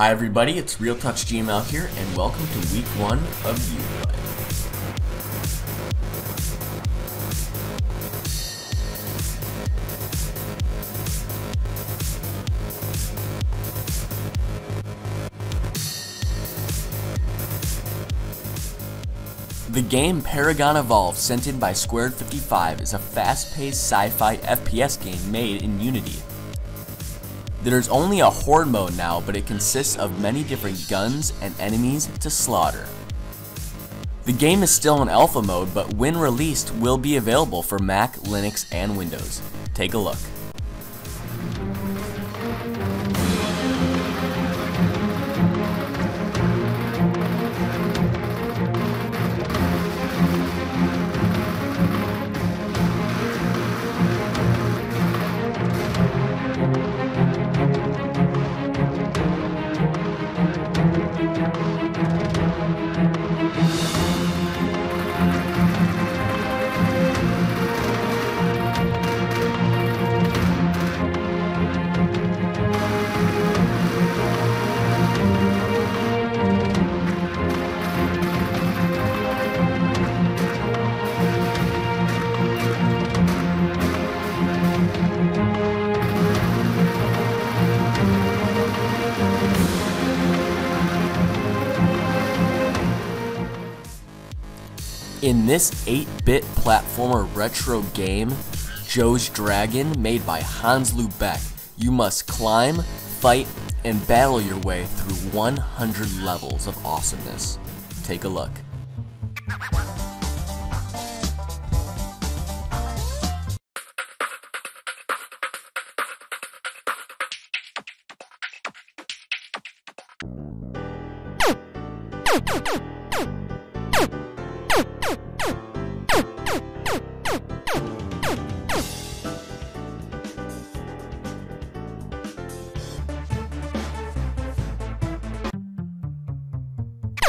Hi everybody, it's RealTutsGML here, and welcome to week one of Uplay. The game Paragon Evolved, sent in by Squared 55, is a fast-paced sci-fi FPS game made in Unity. There's only a horde mode now, but it consists of many different guns and enemies to slaughter. The game is still in alpha mode, but when released will be available for Mac, Linux, and Windows. Take a look. In this 8-bit platformer retro game, Joe's Dragon, made by Hans Lubeck, you must climb, fight, and battle your way through 100 levels of awesomeness. Take a look.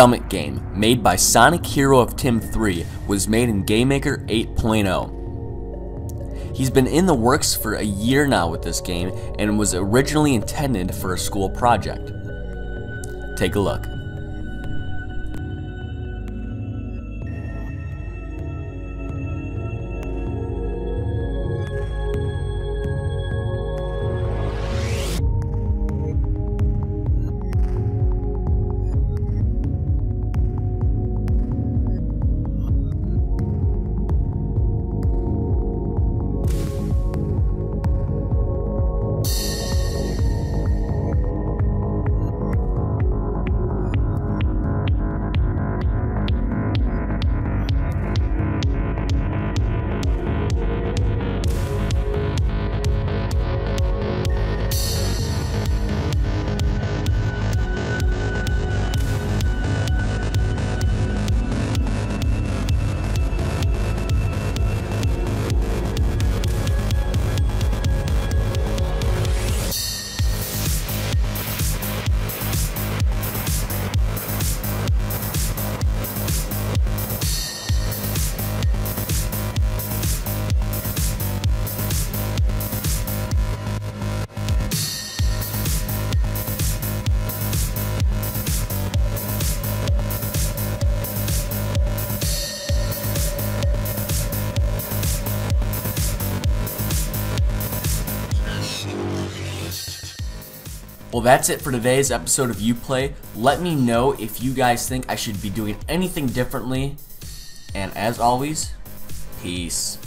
Summit Game, made by Sonic Hero of Tim 3, was made in GameMaker 8.0. He's been in the works for a year now with this game and was originally intended for a school project. Take a look. Well, that's it for today's episode of Uplay. Let me know if you guys think I should be doing anything differently. And as always, peace.